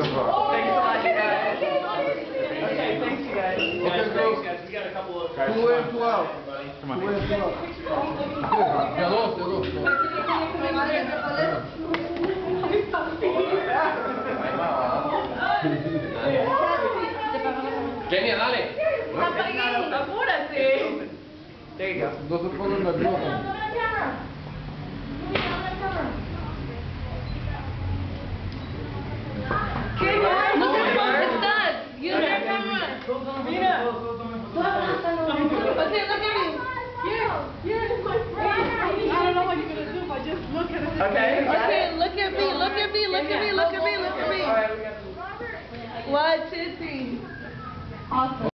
so far. Thanks a lot, you guys. Okay, thanks, you guys. Guys, thanks, guys. We got a couple of. Two in, two out. Come on. Two in, two out. Hello, hello. Kenia, dale. ¡Apúrate! There you go. No se pongan nerviosos. Okay. Okay, look at me, look at me, look at me, look at me, look at me. Look at me. One, two, three. Awesome.